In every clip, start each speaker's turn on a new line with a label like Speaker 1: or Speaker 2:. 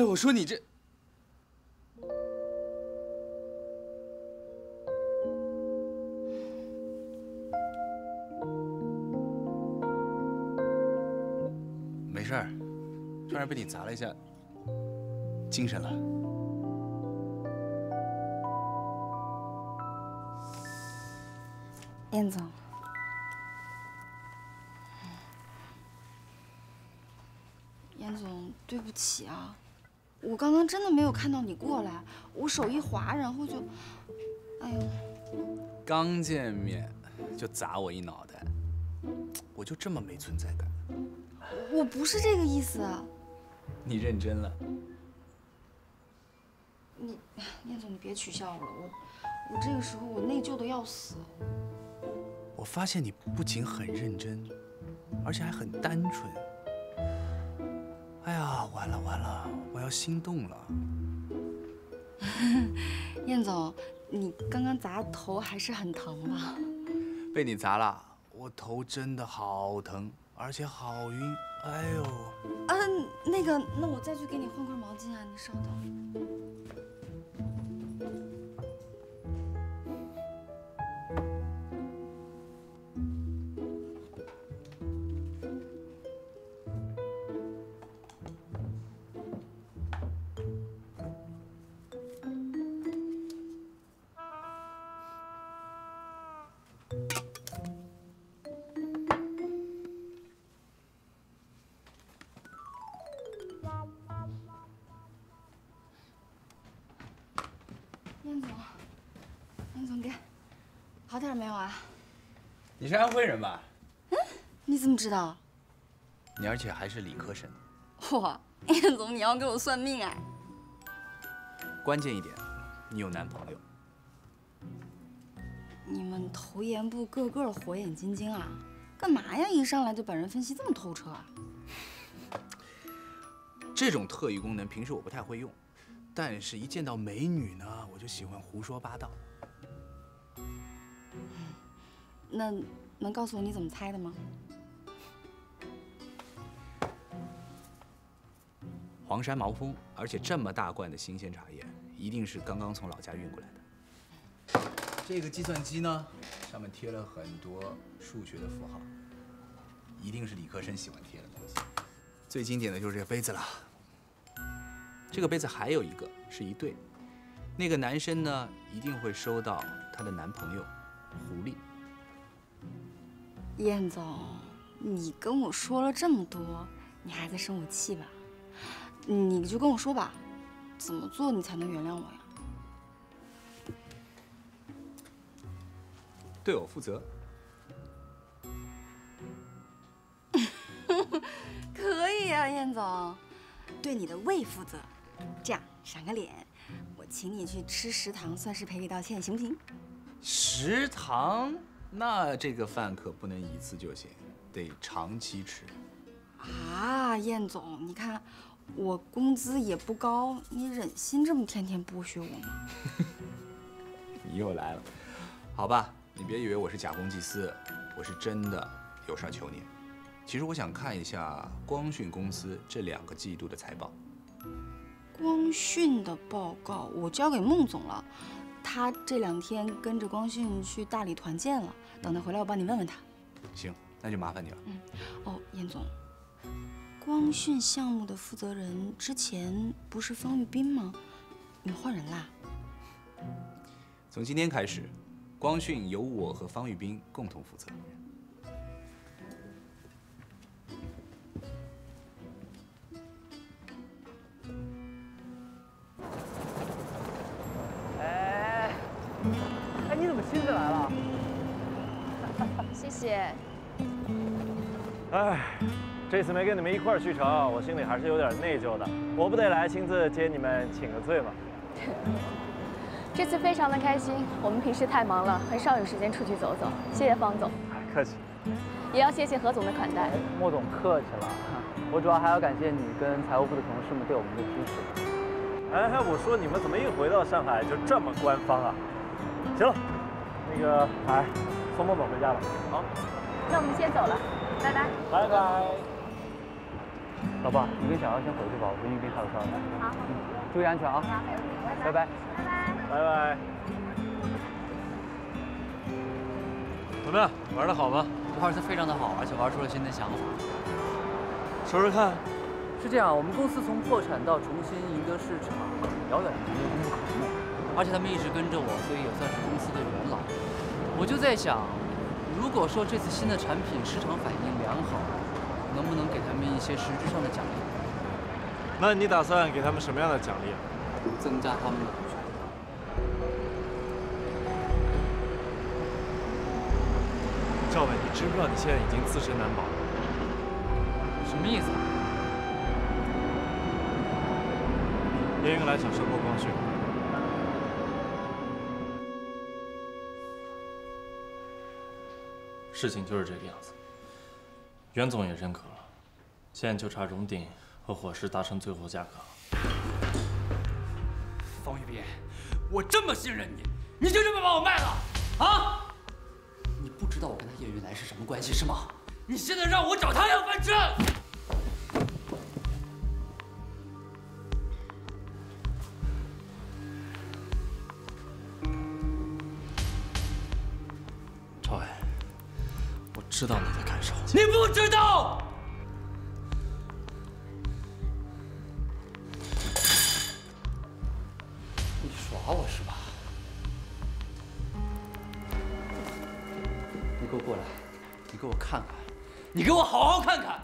Speaker 1: 哎，我说你这。没事儿，突然被你砸了一下，精神了。
Speaker 2: 燕总，燕总，对不起啊，我刚刚真的没有看到你过来，我手一滑，然后就，哎呦，
Speaker 1: 刚见面就砸我一脑袋，我就这么没存在感？
Speaker 2: 我不是这个意思。
Speaker 1: 你认真了？
Speaker 2: 你，燕总，你别取笑我了，我，我这个时候我内疚的要死。
Speaker 1: 我发现你不仅很认真，而且还很单纯。哎呀，完了完了，我要心动了。
Speaker 2: 燕总，你刚刚砸头还是很疼吧？
Speaker 1: 被你砸了，我头真的好疼，而且好晕。哎呦！
Speaker 2: 嗯，那个，那我再去给你换块毛巾啊，你稍等。
Speaker 1: 是安徽人吧？
Speaker 2: 嗯，你怎么知道？
Speaker 1: 你而且还是理科生。
Speaker 2: 哇，燕总，你要给我算命啊？
Speaker 1: 关键一点，你有男朋友。
Speaker 2: 你们投研部个个火眼金睛啊，干嘛呀？一上来就把人分析这么透彻啊？
Speaker 1: 这种特异功能平时我不太会用。但是，一见到美女呢，我就喜欢胡说八道。
Speaker 2: 那能告诉我你怎么猜的吗？
Speaker 1: 黄山毛峰，而且这么大罐的新鲜茶叶，一定是刚刚从老家运过来的。这个计算机呢，上面贴了很多数学的符号，一定是理科生喜欢贴的东西。最经典的就是这个杯子了。这个杯子还有一个是一对，那个男生呢一定会收到他的男朋友狐狸。
Speaker 2: 燕总，你跟我说了这么多，你还在生我气吧？你就跟我说吧，怎么做你才能原谅我呀？
Speaker 1: 对我负责。
Speaker 2: 可以啊，燕总，对你的胃负责。这样赏个脸，我请你去吃食堂，算是赔礼道歉，行不行？
Speaker 1: 食堂？那这个饭可不能一次就行，得长期吃。
Speaker 2: 啊，燕总，你看我工资也不高，你忍心这么天天剥削我吗？
Speaker 1: 你 又来了，好吧，你别以为我是假公济私，我是真的有事求你。其实我想看一下光讯公司这两个季度的财报。
Speaker 2: 光讯的报告我交给孟总了，他这两天跟着光讯去大理团建了。等他回来，我帮你问问他。
Speaker 1: 行，那就麻烦你了。
Speaker 2: 嗯，哦，严总，光讯项目的负责人之前不是方玉斌吗？你换人啦？
Speaker 1: 从今天开始，光讯由我和方玉斌共同负责。
Speaker 3: 谢谢。
Speaker 4: 哎，这次没跟你们一块儿去成，我心里还是有点内疚的。我不得来亲自接你们请个罪吗？
Speaker 3: 这次非常的开心，我们平时太忙了，很少有时间出去走走。谢谢方总，
Speaker 4: 客气。
Speaker 3: 也要谢谢何总的款待。
Speaker 5: 莫总客气了，我主要还要感谢你跟财务部的同事们对我们的支持。
Speaker 4: 哎，我说你们怎么一回到上海就这么官方啊？行了。那个，来，送孟总回家了。
Speaker 3: 好，那我们先走了，拜拜。
Speaker 4: 拜拜。
Speaker 5: 老爸，你跟小杨先回去吧，我回去给你讨个消息。
Speaker 3: 好，
Speaker 5: 注意安全啊！拜拜。
Speaker 4: 拜拜。怎么样，玩的好吗？
Speaker 6: 玩的非常的好，而且玩出了新的想法。
Speaker 4: 说说看。
Speaker 5: 是这样，我们公司从破产到重新赢得市场，遥远的没有。
Speaker 6: 而且他们一直跟着我，所以也算是公司的。我就在想，如果说这次新的产品市场反应良好，能不能给他们一些实质上的奖励？
Speaker 4: 那你打算给他们什么样的奖励？
Speaker 6: 增加他们的股权。
Speaker 4: 赵伟，你知不知道你现在已经自身难保了？
Speaker 6: 什么意思？
Speaker 4: 啊叶英来想收购光讯。
Speaker 7: 事情就是这个样子，袁总也认可了，现在就差荣鼎和火石达成最后价格。
Speaker 6: 方玉斌，我这么信任你，你就这么把我卖了啊？你不知道我跟他叶云来是什么关系是吗？你现在让我找他要饭吃？
Speaker 7: 知道你的感受。
Speaker 6: 你不知道。你耍我是吧？你给我过来，你给我看看，你给我好好看看，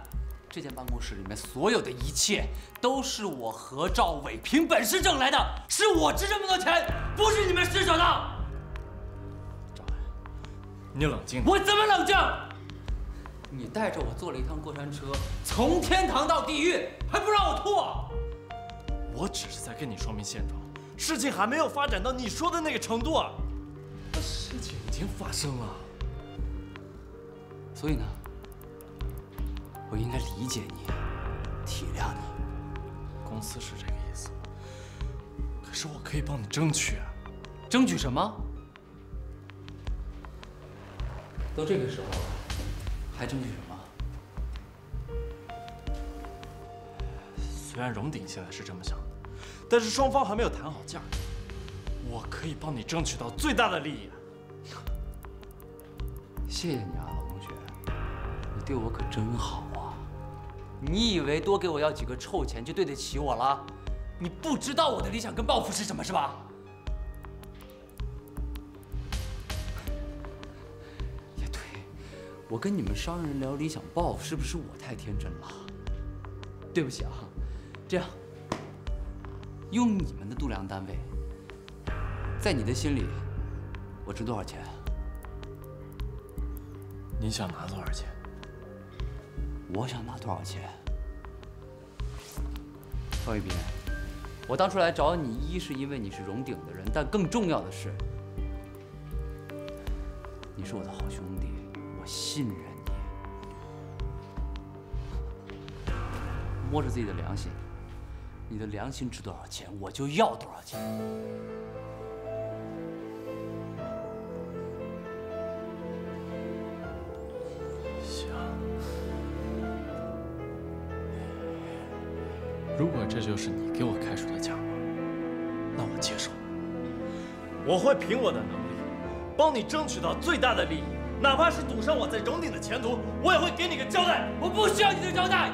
Speaker 6: 这间办公室里面所有的一切都是我何兆伟凭本事挣来的，是我值这么多钱，不是你们施舍的。
Speaker 7: 赵伟，你冷静。
Speaker 6: 我怎么冷静？你带着我坐了一趟过山车，从天堂到地狱，还不让我吐？
Speaker 7: 我只是在跟你说明现状，事情还没有发展到你说的那个程度啊。事情已经发生了，
Speaker 6: 所以呢，我应该理解你，体谅你。
Speaker 7: 公司是这个意思，可是我可以帮你争取啊。
Speaker 6: 争取什么？都这个时候了，还争取什么？
Speaker 7: 虽然荣鼎现在是这么想的，但是双方还没有谈好价格，我可以帮你争取到最大的利益。
Speaker 6: 谢谢你啊，老同学，你对我可真好啊！你以为多给我要几个臭钱就对得起我了？你不知道我的理想跟抱负是什么，是吧？我跟你们商人聊理想抱负，是不是我太天真了？对不起啊，这样，用你们的度量单位，在你的心里，我值多少钱？
Speaker 7: 你想拿多少钱？
Speaker 6: 我想拿多少钱？方玉斌，我当初来找你，一是因为你是荣鼎的人，但更重要的是，你是我的好兄弟，我信任你。摸着自己的良心，你的良心值多少钱，我就要多少钱。
Speaker 7: 行，如果这就是你给我开出的价，那我接受。我会凭我的能力，帮你争取到最大的利益，哪怕是赌上我在荣鼎的前途，我也会给你个交代。
Speaker 6: 我不需要你的交代。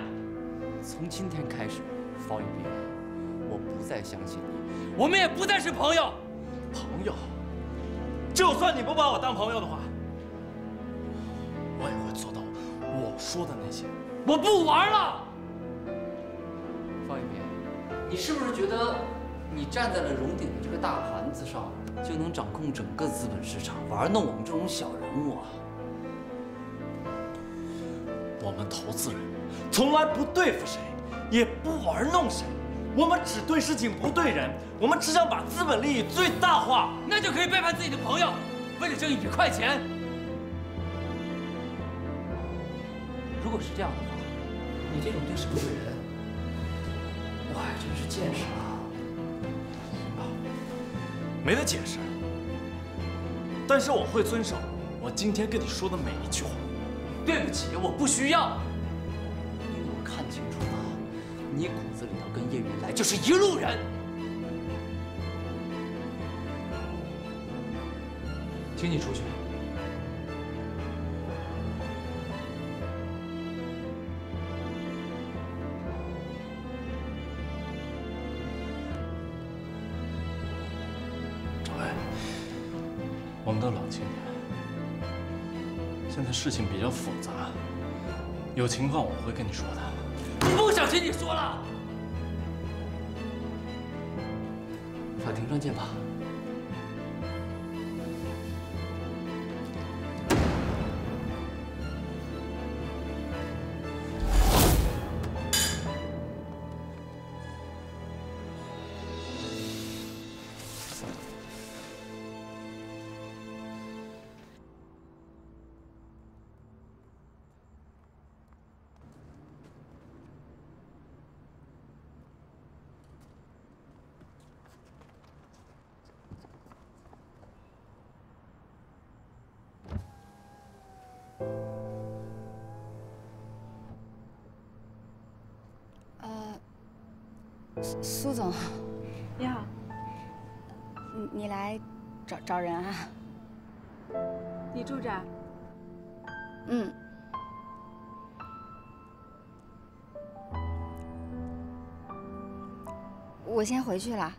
Speaker 6: 从今天开始，方玉斌，我不再相信你，我们也不再是朋友。
Speaker 7: 朋友，就算你不把我当朋友的话，我也会做到我说的那些。
Speaker 6: 我不玩了。方玉斌，你是不是觉得你站在了荣鼎的这个大盘子上，就能掌控整个资本市场，玩弄我们这种小人物啊？
Speaker 7: 我们投资人从来不对付谁，也不玩弄谁，我们只对事情不对人，我们只想把资本利益最大化。
Speaker 6: 那就可以背叛自己的朋友，为了挣一笔快钱。如果是这样的话，你这种对事不对人，我还真是见识了。
Speaker 7: 没得解释。但是我会遵守我今天跟你说的每一句话。
Speaker 6: 对不起，我不需要，因为我看清楚了，你骨子里头跟叶云来就是一路人。请你出去。
Speaker 7: 事情比较复杂，有情况我会跟你说的。
Speaker 6: 不想听你说了，法庭上见吧。
Speaker 2: 苏苏总，
Speaker 3: 你好，
Speaker 2: 你你来找找人啊？
Speaker 3: 你住这儿？
Speaker 2: 嗯。我先回去了。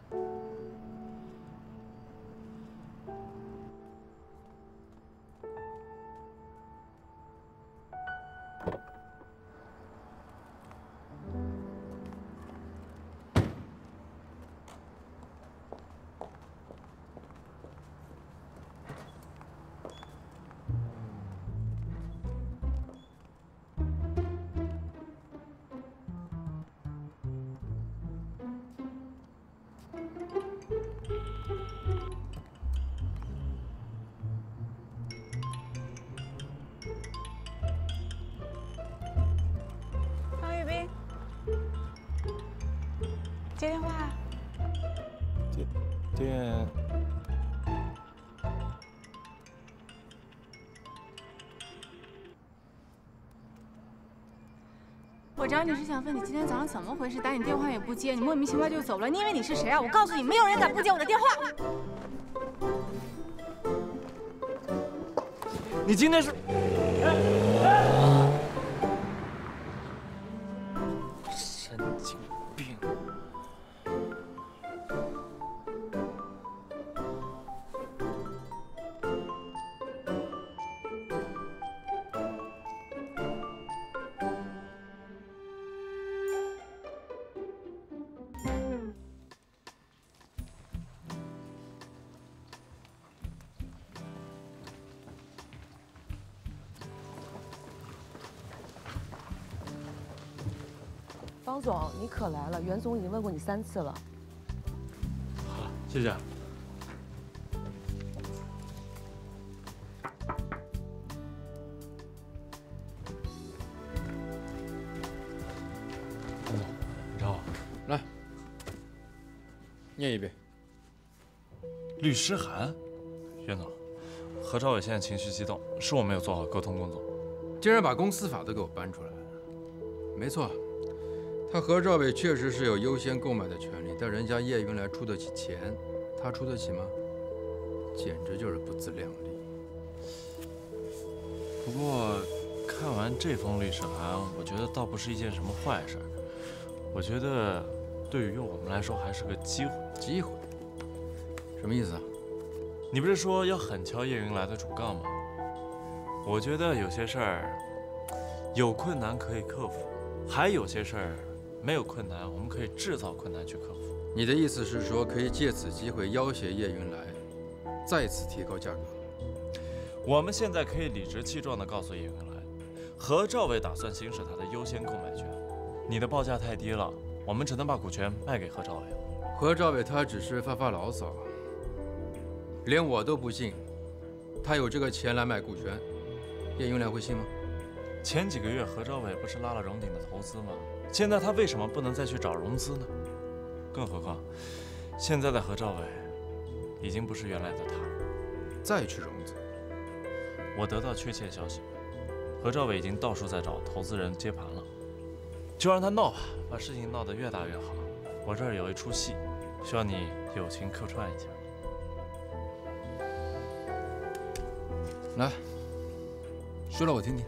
Speaker 8: 我找你是想问你今天早上怎么回事，打你电话也不接，你莫名其妙就走了。你以为你是谁啊？我告诉你，没有人敢不接我的电话。
Speaker 7: 你今天是？哎
Speaker 9: 方总，你可来了，袁总已经问过你三次了。
Speaker 7: 好，谢谢。袁总。
Speaker 10: 来，念一遍。
Speaker 7: 律师函，袁总，何朝伟现在情绪激动，是我没有做好沟通工作。
Speaker 10: 竟然把公司法都给我搬出来了。没错，他何兆伟确实是有优先购买的权利，但人家叶云来出得起钱，他出得起吗？简直就是不自量力。
Speaker 7: 不过，看完这封律师函，我觉得倒不是一件什么坏事。我觉得，对于我们来说还是个机会。
Speaker 10: 机会？什么意思啊？
Speaker 7: 你不是说要狠敲叶云来的主杠吗？我觉得有些事儿，有困难可以克服，还有些事儿没有困难，我们可以制造困难去克服。
Speaker 10: 你的意思是说，可以借此机会要挟叶云来，再次提高价格？
Speaker 7: 我们现在可以理直气壮地告诉叶云来，何兆伟打算行使他的优先购买权。你的报价太低了，我们只能把股权卖给何兆伟。
Speaker 10: 何兆伟他只是发发牢骚，连我都不信，他有这个钱来买股权，叶云来会信吗？
Speaker 7: 前几个月何兆伟不是拉了荣鼎的投资吗？现在他为什么不能再去找融资呢？更何况，现在的何兆伟已经不是原来的他。
Speaker 10: 再去融资？
Speaker 7: 我得到确切消息，何兆伟已经到处在找投资人接盘了。就让他闹吧，把事情闹得越大越好。我这儿有一出戏，需要你友情客串一下。
Speaker 10: 来，说来我听听。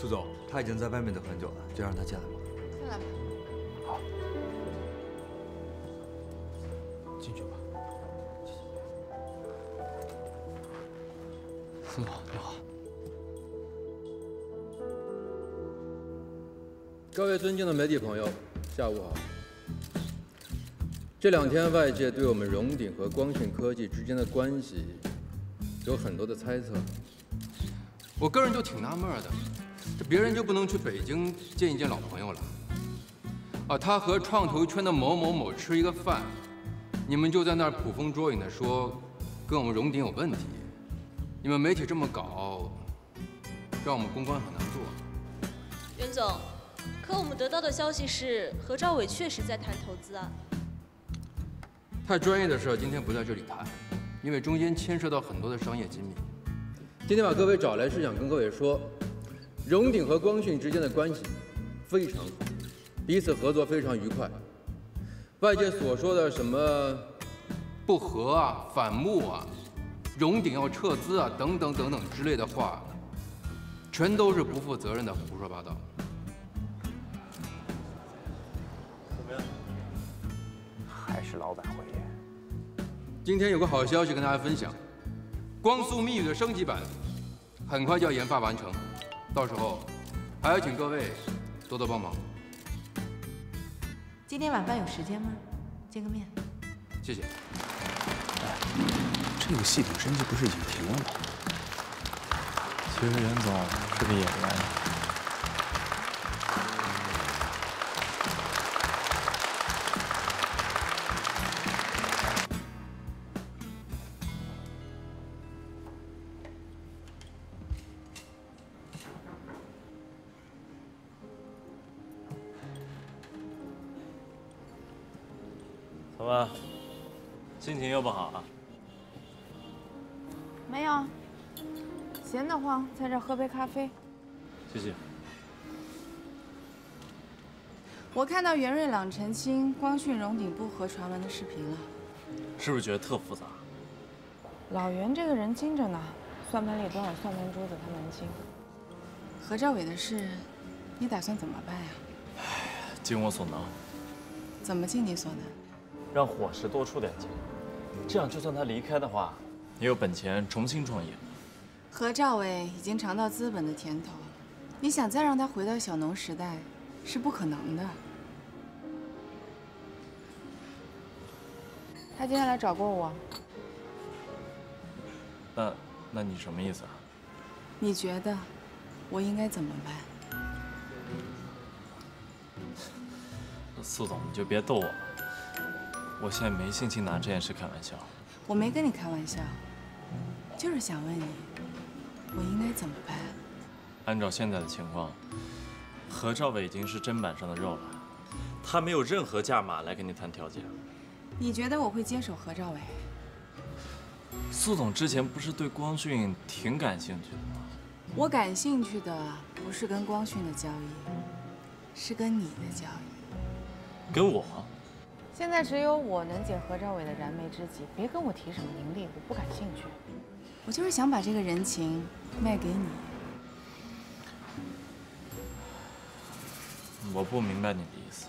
Speaker 11: 苏总，他已经在外面等很久了，就让他进来吧。
Speaker 8: 进来吧。
Speaker 10: 好，进去吧。
Speaker 6: 苏总，你好。
Speaker 10: 各位尊敬的媒体朋友，下午好。这两天外界对我们荣鼎和光讯科技之间的关系有很多的猜测，我个人就挺纳闷的。这别人就不能去北京见一见老朋友了？啊，他和创投圈的某某某吃一个饭，你们就在那儿捕风捉影的说跟我们荣鼎有问题。你们媒体这么搞，让我们公关很难做。
Speaker 12: 袁总，可我们得到的消息是何兆伟确实在谈投资啊。
Speaker 10: 太专业的事今天不在这里谈，因为中间牵涉到很多的商业机密。今天把各位找来是想跟各位说。荣鼎和光讯之间的关系非常好，彼此合作非常愉快。外界所说的什么不和啊、反目啊、荣鼎要撤资啊等等等等之类的话，全都是不负责任的胡说八道。
Speaker 4: 怎么样？还是老板会演。
Speaker 10: 今天有个好消息跟大家分享，光速密语的升级版很快就要研发完成。到时候还要请各位多多帮忙。
Speaker 8: 今天晚饭有时间吗？见个面。
Speaker 10: 谢谢。
Speaker 1: 这个戏顶升级不是已经停了吗？
Speaker 7: 其实袁总是个演员。
Speaker 8: 喝杯咖啡。
Speaker 7: 谢谢。
Speaker 8: 我看到袁瑞朗澄清光讯荣鼎不和传闻的视频了，
Speaker 7: 是不是觉得特复杂？
Speaker 8: 老袁这个人精着呢，算盘里多少算盘珠子他能清。何兆伟的事，你打算怎么办呀？
Speaker 7: 唉，尽我所能。
Speaker 8: 怎么尽你所能？
Speaker 7: 让伙食多出点钱。这样，就算他离开的话，也有本钱重新创业。
Speaker 8: 何兆伟已经尝到资本的甜头，你想再让他回到小农时代，是不可能的。他今天来找过我。
Speaker 7: 那，那你什么意思啊？
Speaker 8: 你觉得我应该怎么办？
Speaker 7: 苏总，你就别逗我了。我现在没心情拿这件事开玩笑。
Speaker 8: 我没跟你开玩笑，就是想问你，我应该怎么办？
Speaker 7: 按照现在的情况，何兆伟已经是砧板上的肉了，他没有任何价码来跟你谈条件。
Speaker 8: 你觉得我会接手何兆伟？
Speaker 7: 苏总之前不是对光讯挺感兴趣的吗？
Speaker 8: 我感兴趣的不是跟光讯的交易，是跟你的交易。
Speaker 7: 跟我？
Speaker 8: 现在只有我能解何兆伟的燃眉之急，别跟我提什么盈利，我不感兴趣。我就是想把这个人情卖给你。
Speaker 7: 我不明白你的意思。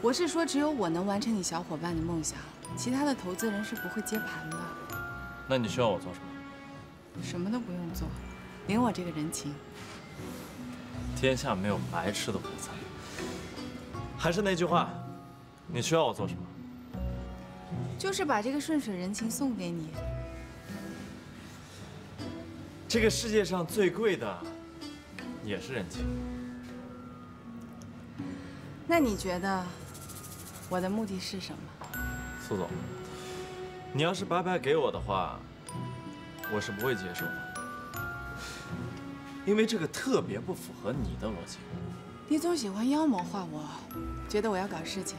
Speaker 8: 我是说，只有我能完成你小伙伴的梦想，其他的投资人是不会接盘的。
Speaker 7: 那你需要我做什么？
Speaker 8: 什么都不用做，领我这个人情。
Speaker 7: 天下没有白吃的午餐。还是那句话。你需要我做什么？
Speaker 8: 就是把这个顺水人情送给你。
Speaker 7: 这个世界上最贵的，也是人情。
Speaker 8: 那你觉得我的目的是什么？
Speaker 7: 苏总，你要是白白给我的话，我是不会接受的，因为这个特别不符合你的逻辑。
Speaker 8: 你总喜欢妖魔化我，觉得我要搞事情。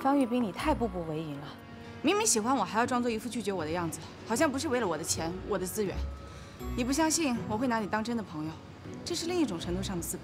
Speaker 13: 方玉斌，你太步步为营了。明明喜欢我，还要装作一副拒绝我的样子，好像不是为了我的钱、我的资源。你不相信我会拿你当真的朋友，这是另一种程度上的自卑。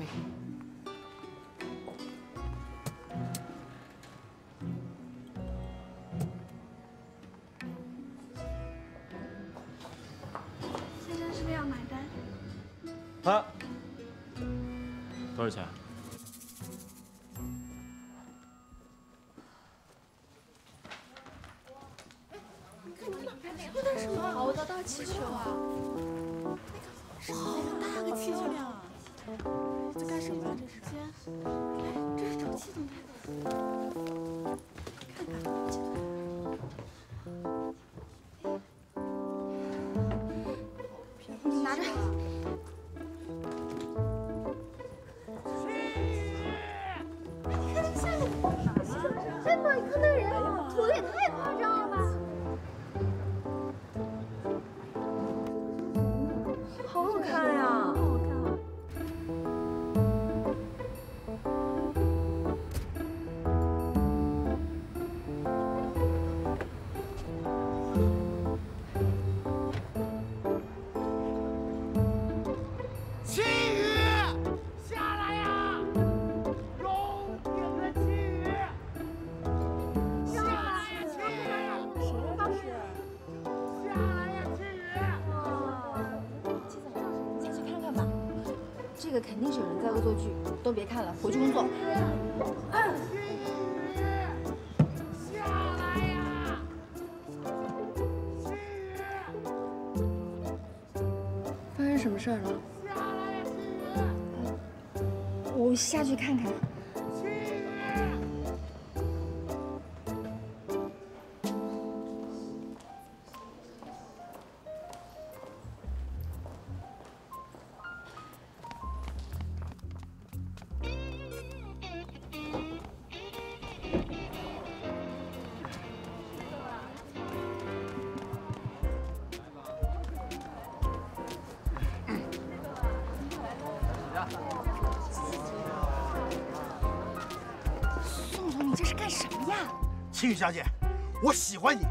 Speaker 2: 个肯定是有人在恶作剧，都别看了，回去工作。
Speaker 14: 下来呀！
Speaker 2: 发生什么事儿了？我下去看看。
Speaker 14: 我喜欢你。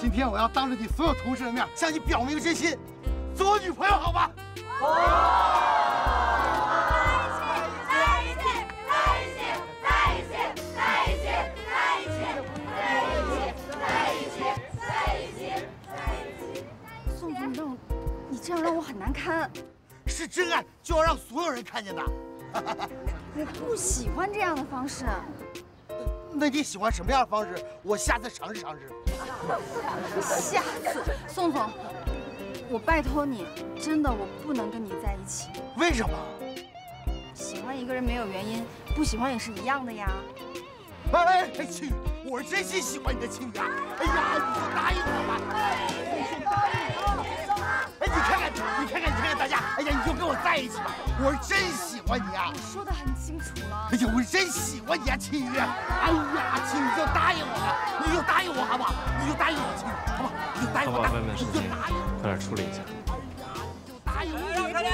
Speaker 14: 今天我要当着你所有同事的面向你表明真心，做我女朋友，好吧？
Speaker 2: 宋总，你让我，你这样让我很难堪。
Speaker 14: 是真爱就要让所有人看见的。
Speaker 2: 我 不喜欢这样的方式。
Speaker 14: 那你喜欢什么样的方式？我下次尝试尝试。
Speaker 2: 下次，宋总，我拜托你，真的，我不能跟你在一起。
Speaker 14: 为什么？
Speaker 2: 喜欢一个人没有原因，不喜欢也是一样的呀。
Speaker 14: 哎哎哎，青雨，我是真心喜欢你的青雨啊！哎呀，你就答应我吧！哎，哎呀，你就跟我在一起吧！我是真喜欢你啊！
Speaker 2: 我说的很清楚了。
Speaker 14: 哎呀，我是真喜欢你啊，青雨！哎呀，青雨，你就答应我吧！你就答应我好不好？你就答应我，青雨，好不好？你就答应我，
Speaker 7: 外面事情快点处理一下。
Speaker 14: 哎呀，你就答应我！
Speaker 1: 快点！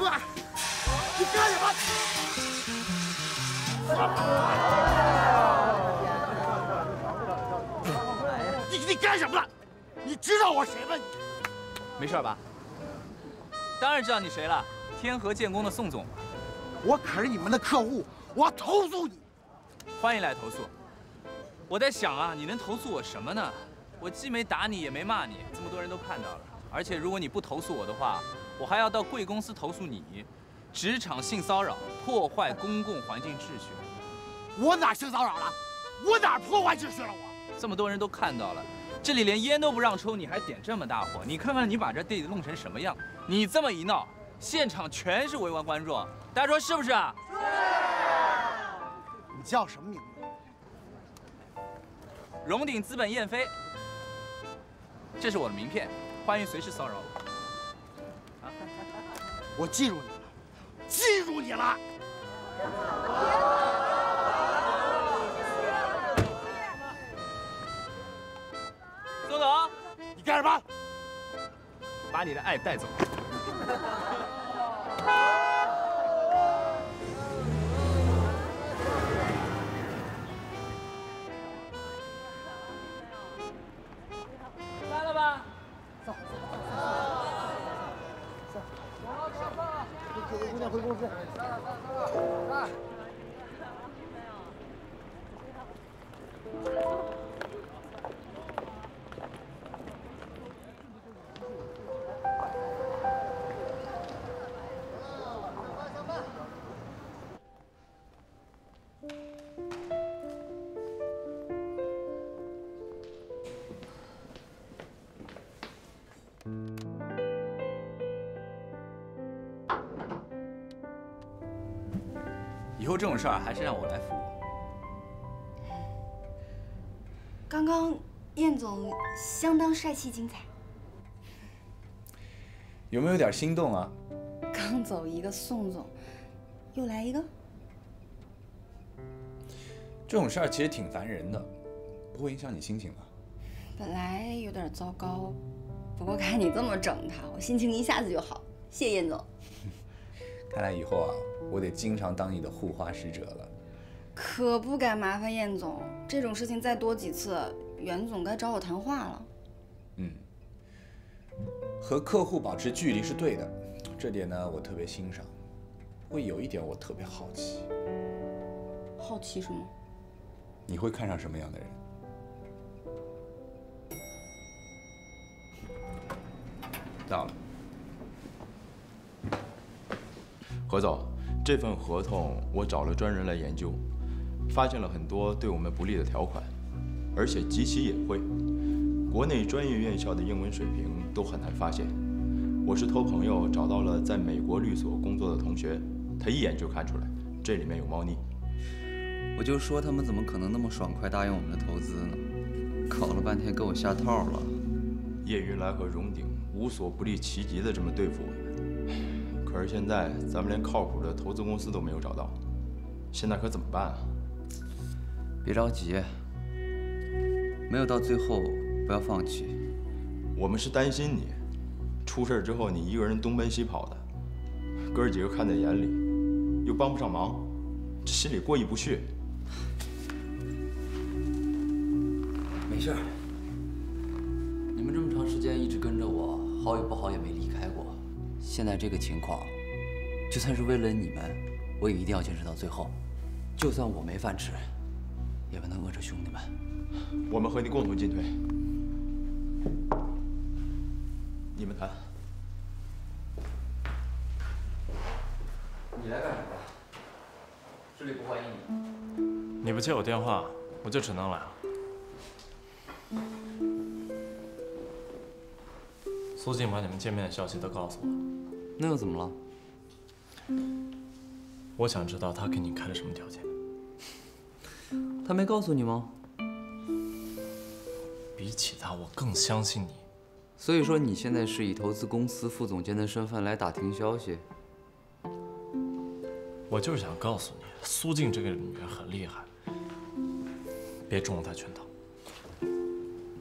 Speaker 14: 哇！你干什么？干什么了？你知道我谁吗？你
Speaker 1: 没事吧？当然知道你谁了，天河建工的宋总。
Speaker 14: 我可是你们的客户，我要投诉你。
Speaker 1: 欢迎来投诉。我在想啊，你能投诉我什么呢？我既没打你，也没骂你，这么多人都看到了。而且如果你不投诉我的话，我还要到贵公司投诉你，职场性骚扰，破坏公共环境秩序。
Speaker 14: 我哪性骚扰了？我哪破坏秩序了？我
Speaker 1: 这么多人都看到了，这里连烟都不让抽，你还点这么大火？你看看你把这地弄成什么样？你这么一闹，现场全是围观观众，大家说是不是啊？
Speaker 14: 你叫什么名字？
Speaker 1: 荣鼎资本燕飞，这是我的名片，欢迎随时骚扰我。
Speaker 14: 我记住你了，记住你了。
Speaker 4: 你干什么？
Speaker 1: 把你的爱带走。
Speaker 5: 来了吧？
Speaker 14: 走。九个姑娘回公司。
Speaker 1: 以后这种事儿还是让我来服务。
Speaker 2: 刚刚燕总相当帅气精彩，
Speaker 1: 有没有点心动啊？
Speaker 2: 刚走一个宋总，又来一个。
Speaker 1: 这种事儿其实挺烦人的，不会影响你心情吧？
Speaker 2: 本来有点糟糕，不过看你这么整他，我心情一下子就好。谢燕总。
Speaker 1: 看来以后啊，我得经常当你的护花使者了。
Speaker 2: 可不敢麻烦燕总，这种事情再多几次，袁总该找我谈话了。
Speaker 1: 嗯，和客户保持距离是对的，这点呢我特别欣赏。不过有一点我特别好奇，
Speaker 2: 好奇什么？
Speaker 1: 你会看上什么样的人？到了。
Speaker 15: 何总，这份合同我找了专人来研究，发现了很多对我们不利的条款，而且极其隐晦，国内专业院校的英文水平都很难发现。我是托朋友找到了在美国律所工作的同学，他一眼就看出来这里面有猫腻。
Speaker 6: 我就说他们怎么可能那么爽快答应我们的投资呢？搞了半天给我下套了。
Speaker 15: 叶云来和荣鼎无所不利其极的这么对付我们，可是现在咱们连靠谱的投资公司都没有找到，现在可怎么办啊？
Speaker 6: 别着急，没有到最后不要放弃。
Speaker 15: 我们是担心你，出事之后你一个人东奔西跑的，哥儿几个看在眼里，又帮不上忙，这心里过意不去。
Speaker 6: 没事，你们这么长时间一直跟着我，好与不好也没离开过。现在这个情况，就算是为了你们，我也一定要坚持到最后。就算我没饭吃，也不能饿着兄弟们。
Speaker 15: 我们和你共同进退。你们谈。
Speaker 6: 你来干什么？这里不欢迎你。
Speaker 7: 你不接我电话，我就只能来了。苏静把你们见面的消息都告诉我，
Speaker 6: 那又怎么了？
Speaker 7: 我想知道他给你开了什么条件。
Speaker 6: 他没告诉你吗？
Speaker 7: 比起他，我更相信你。
Speaker 6: 所以说你现在是以投资公司副总监的身份来打听消息？
Speaker 7: 我就是想告诉你，苏静这个女人很厉害，别中了她圈套。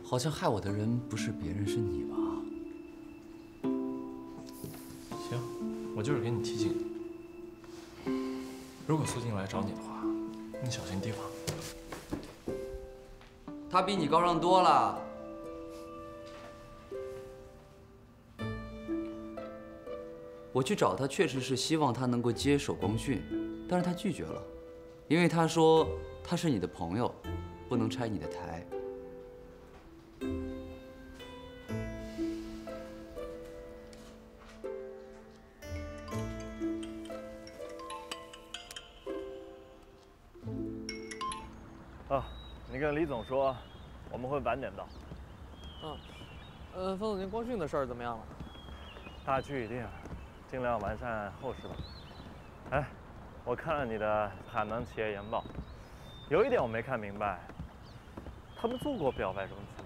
Speaker 6: 好像害我的人不是别人，是你吧？
Speaker 7: 我就是给你提醒你，如果苏静来找你的话，你小心提防。
Speaker 6: 他比你高尚多了。我去找他，确实是希望他能够接手光讯，但是他拒绝了，因为他说他是你的朋友，不能拆你的台。
Speaker 4: 总说，我们会晚点到。
Speaker 5: 嗯，呃，方总监，光讯的事儿怎么样了？
Speaker 4: 大局已定，尽量完善后事吧。哎，我看了你的海能企业研报，有一点我没看明白，他们做过表白融资。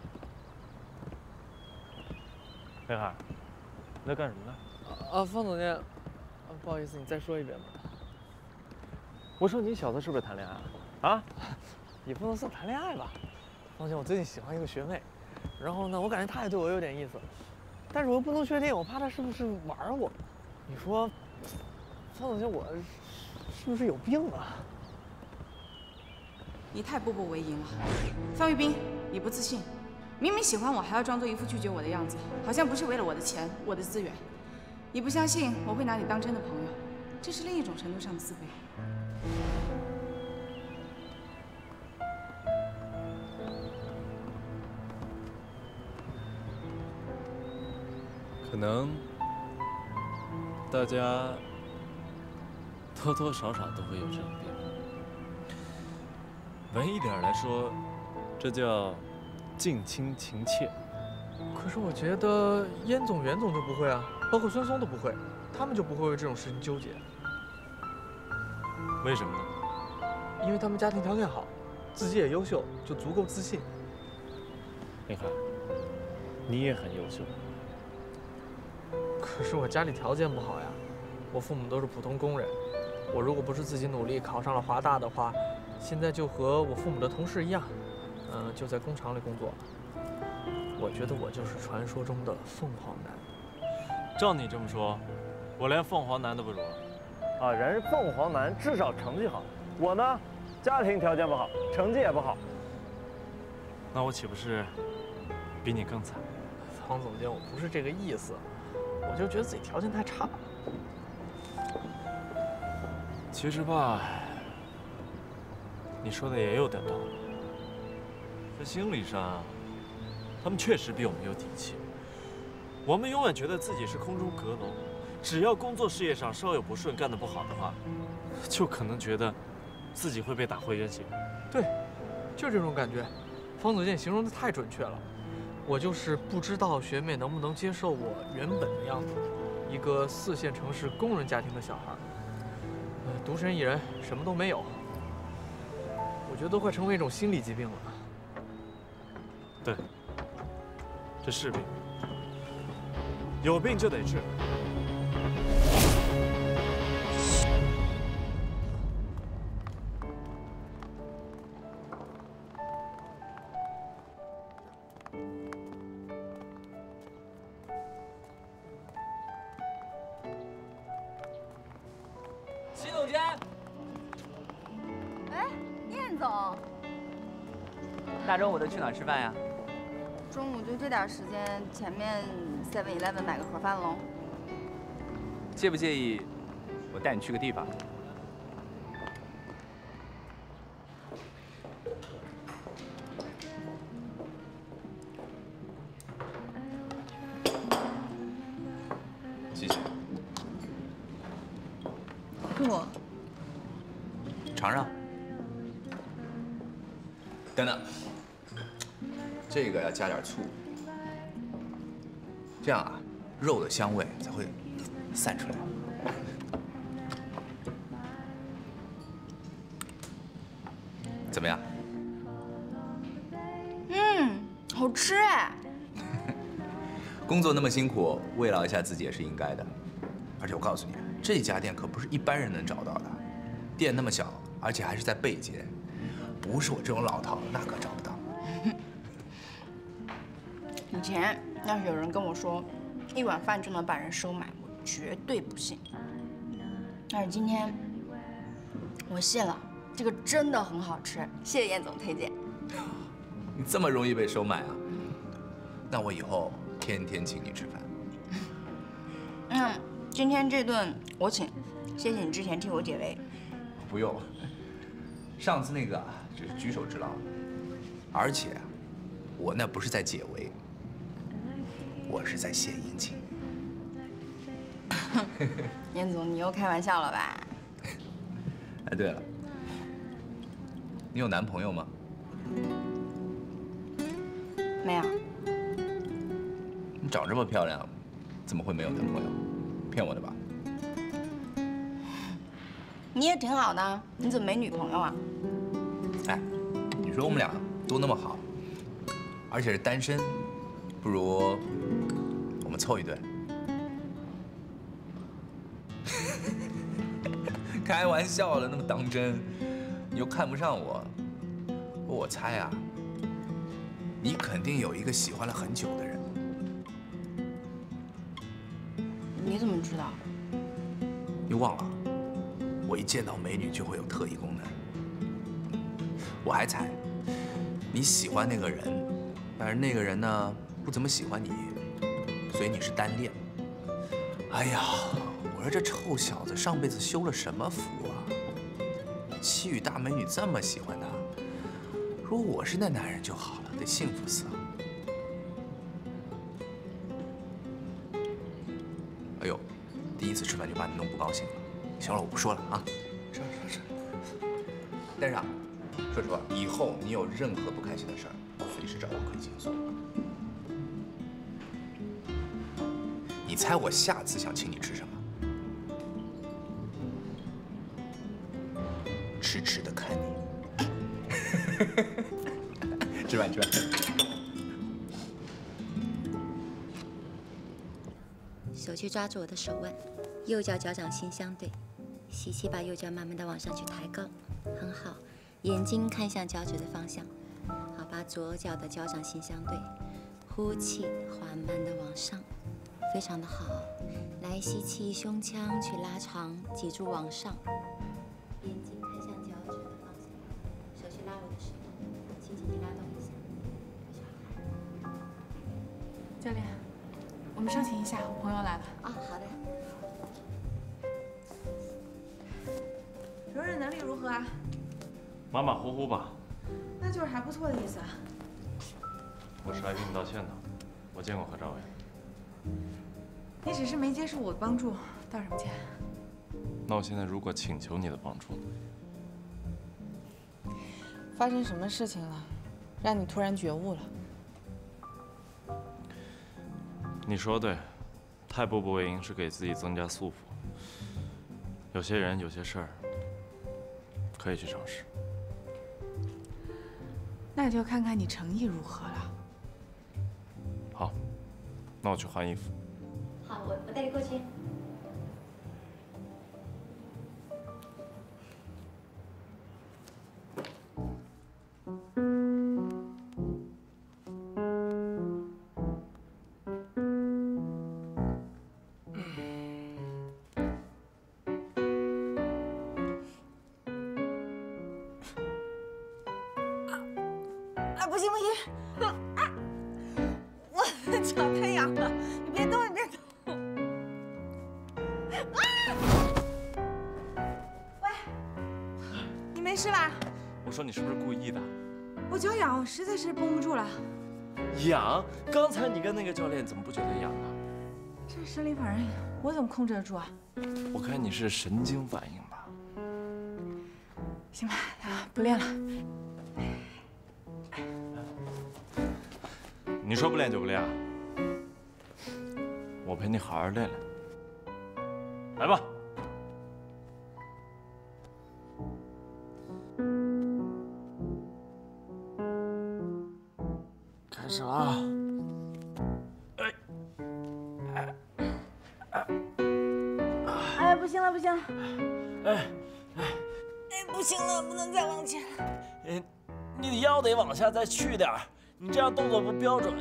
Speaker 4: 北海，你在干什么呢？
Speaker 5: 啊，方总监，啊，不好意思，你再说一遍吧。
Speaker 4: 我说你小子是不是谈恋爱了？啊？
Speaker 5: 也不能算谈恋爱吧。方总，我最近喜欢一个学妹，
Speaker 16: 然后呢，我感觉她也对我有点意思，但是我又不能确定，我怕她是不是玩我。你说，方总监，我是不是有病啊？
Speaker 8: 你太步步为营了，方玉斌，你不自信，明明喜欢我，还要装作一副拒绝我的样子，好像不是为了我的钱、我的资源。你不相信我会拿你当真的朋友，这是另一种程度上的自卑。
Speaker 7: 可能大家多多少少都会有这种病。文艺点来说，这叫近亲情怯。
Speaker 16: 可是我觉得燕总、袁总就不会啊，包括孙松都不会，他们就不会为这种事情纠结。
Speaker 7: 为什么呢？
Speaker 16: 因为他们家庭条件好，自己也优秀，就足够自信。
Speaker 7: 林海，你也很优秀。
Speaker 16: 可是我家里条件不好呀，我父母都是普通工人。我如果不是自己努力考上了华大的话，现在就和我父母的同事一样，嗯，就在工厂里工作。我觉得我就是传说中的凤凰男。
Speaker 7: 照你这么说，我连凤凰男都不如。啊，人凤凰男至少成绩好，我呢，家庭条件不好，成绩也不好。那我岂不是比你更惨？
Speaker 16: 方总监，我不是这个意思，我就觉得自己条件太差了。
Speaker 7: 其实吧，你说的也有点道理。在心理上，他们确实比我们有底气。我们永远觉得自己是空中阁楼，只要工作事业上稍有不顺，干得不好的话，就可能觉得自己会被打回原形。
Speaker 16: 对，就这种感觉。方子健形容的太准确了。我就是不知道学妹能不能接受我原本的样子，一个四线城市工人家庭的小孩，呃，独身一人，什么都没有。我觉得都快成为一种心理疾病了。
Speaker 7: 对，这是病，有病就得治。
Speaker 17: 去哪儿吃饭呀？
Speaker 2: 中午就这点时间，前面 Seven Eleven 买个盒饭喽。
Speaker 1: 介不介意我带你去个地方？谢谢。
Speaker 2: 我
Speaker 1: 尝尝。等等，这个要加点醋，这样啊，肉的香味才会散出来。怎么样？
Speaker 2: 嗯，好吃哎。
Speaker 1: 工作那么辛苦，慰劳一下自己也是应该的。而且我告诉你，这家店可不是一般人能找到的，店那么小，而且还是在背街，不是我这种老饕那可
Speaker 2: 前要是有人跟我说一碗饭就能把人收买，我绝对不信。但是今天我信了，这个真的很好吃，谢谢燕总推荐。
Speaker 1: 你这么容易被收买啊？那我以后天天请你吃饭。
Speaker 2: 嗯，今天这顿我请，谢谢你之前替我解围。
Speaker 1: 不用，上次那个啊只是举手之劳，而且啊我那不是在解围，我是在献殷勤。
Speaker 2: 严总，你又开玩笑了吧？
Speaker 1: 哎，对了，你有男朋友吗？
Speaker 2: 没有。
Speaker 1: 你长这么漂亮，怎么会没有男朋友？骗我的吧？
Speaker 2: 你也挺好的，你怎么没女朋友啊？
Speaker 1: 哎，你说我们俩都那么好，而且是单身，不如我们凑一对。开玩笑了，那么当真，你又看不上我，我猜啊，你肯定有一个喜欢了很久的人。
Speaker 2: 你怎么知道？
Speaker 1: 你忘了？我一见到美女就会有特异功能。我还猜你喜欢那个人，但是那个人呢不怎么喜欢你，所以你是单恋。哎呀，我说这臭小子上辈子修了什么福啊？七语大美女这么喜欢他，如果我是那男人就好了，得幸福死了。哎呦，第一次吃饭就把你弄不高兴了。行了，我不说了啊。吃吃吃。但是啊，说实话，以后你有任何不开心的事儿，随时找我可以倾诉。猜我下次想请你吃什么？痴痴的看你。吃饭吃饭。
Speaker 18: 手去抓住我的手腕，右脚脚掌心相对，吸气，把右脚慢慢的往上去抬高，很好。眼睛看向脚趾的方向，好，把左脚的脚掌心相对，呼气，缓慢的往上，非常的好。来，吸气，胸腔去拉长，脊柱往上，眼睛看向脚趾的方向，手去拉我的手，轻轻地拉动一下。
Speaker 8: 教练，我们稍停一下，我朋友来了。
Speaker 18: 啊，好的。
Speaker 8: 柔韧能力如何啊？
Speaker 4: 马马虎虎吧。
Speaker 8: 那就是还不错的意思啊。
Speaker 4: 我是来给你道歉的，我见过何兆伟。
Speaker 8: 你只是没接受我的帮助，道什么歉？
Speaker 4: 那我现在如果请求你的帮助，
Speaker 8: 发生什么事情了，让你突然觉悟了？
Speaker 4: 你说对，太步步为营是给自己增加束缚。有些人，有些事儿，可以去尝试。
Speaker 8: 那就看看你诚意如何了。
Speaker 4: 好，那我去换衣服。
Speaker 18: 好，我我带你过去。
Speaker 8: 痒？
Speaker 7: 刚才你跟那个教练怎么不觉得痒啊？
Speaker 8: 这生理反应，我怎么控制得住啊？
Speaker 4: 我看你是神经反应吧。
Speaker 8: 行吧，啊，不练了。
Speaker 4: 你说不练就不练啊？我陪你好好练练。了，
Speaker 8: 不能再往前
Speaker 7: 你的腰得往下再去点儿，你这样动作不标准。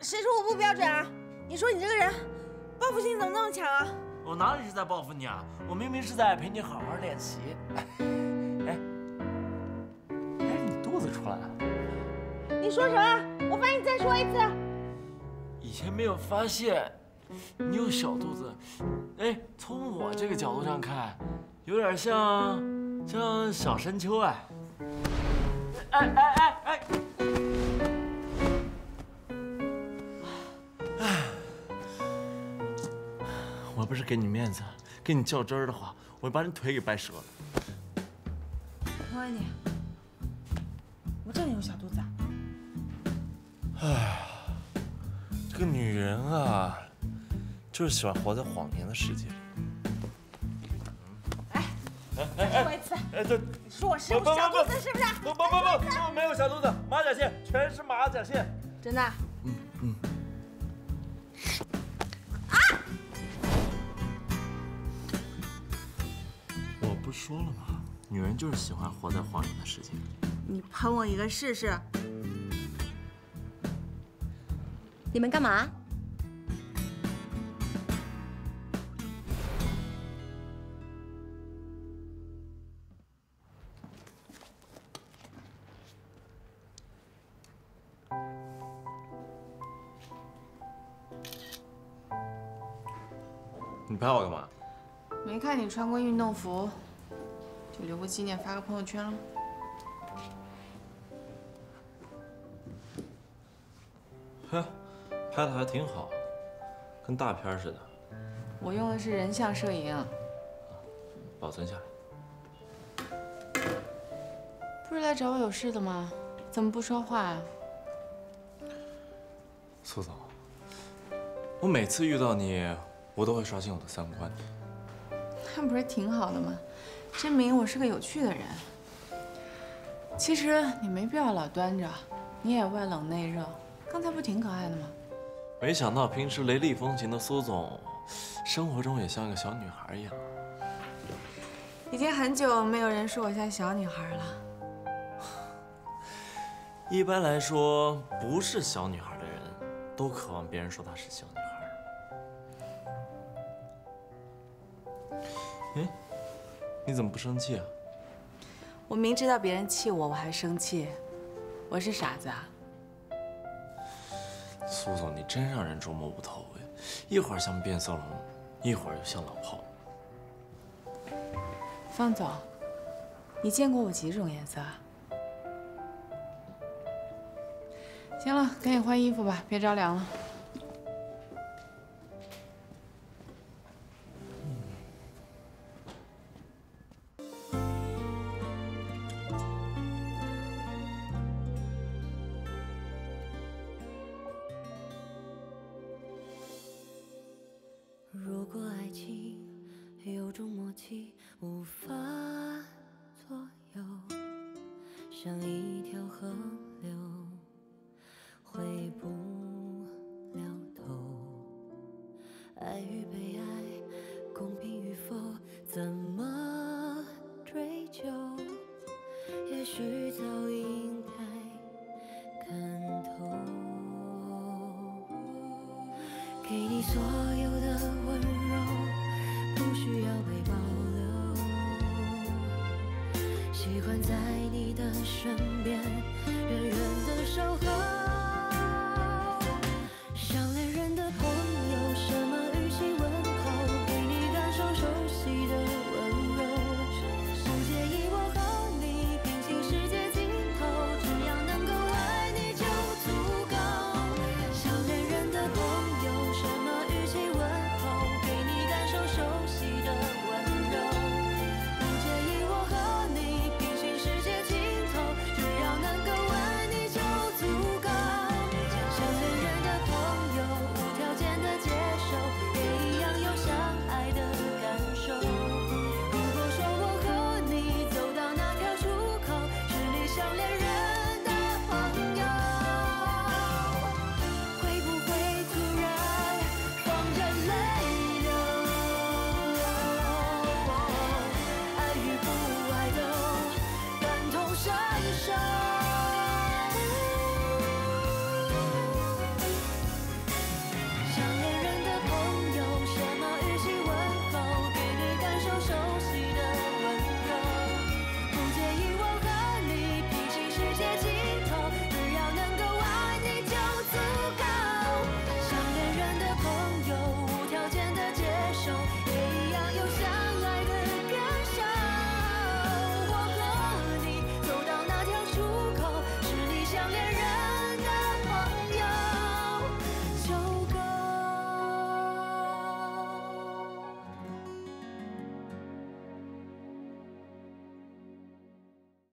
Speaker 8: 谁说我不标准啊？你说你这个人，报复心怎么那么强啊？
Speaker 7: 我哪里是在报复你啊？我明明是在陪你好好练习。哎，哎，你肚子出来了。
Speaker 8: 你说什么？我烦你再说一次。
Speaker 7: 以前没有发现你有小肚子，哎，从我这个角度上看，有点像像小山丘哎。哎哎哎哎！哎，我要不是给你面子，跟你较真儿的话，我把你腿给掰折了。
Speaker 8: 我问你，我这里有小肚子啊？
Speaker 7: 哎，这个女人啊，就是喜欢活在谎言的世界里。
Speaker 8: 再说一次。
Speaker 7: 哎，这
Speaker 8: 说我是不是小肚子？是不是？
Speaker 7: 不不不不，没有小肚子，马甲线，全是马甲线。
Speaker 8: 真的？
Speaker 7: 嗯嗯。我不说了吗？女人就是喜欢活在谎言的世界。
Speaker 8: 你喷我一个试试。
Speaker 18: 你们干嘛？
Speaker 7: 你拍我干嘛？
Speaker 8: 没看你穿过运动服，就留个纪念，发个朋友圈了。
Speaker 7: 嘿，拍的还挺好，跟大片似的，
Speaker 8: 我用的是人像摄影，
Speaker 7: 保存下来。
Speaker 8: 不是来找我有事的吗？怎么不说话啊？
Speaker 7: 苏总，我每次遇到你，我都会刷新我的三观。
Speaker 8: 那不是挺好的吗？证明我是个有趣的人。其实你没必要老端着，你也外冷内热，刚才不挺可爱的吗？
Speaker 7: 没想到平时雷厉风行的苏总，生活中也像个小女孩一样。
Speaker 8: 已经很久没有人说我像小女孩了。
Speaker 7: 一般来说，不是小女孩的人，都渴望别人说她是小女孩。哎，你怎么不生气啊？
Speaker 8: 我明知道别人气我，我还生气，我是傻子啊？
Speaker 7: 苏总，你真让人琢磨不透哎，一会儿像变色龙，一会儿又像老炮。
Speaker 8: 方总，你见过我几种颜色啊？行了，赶紧换衣服吧，别着凉了。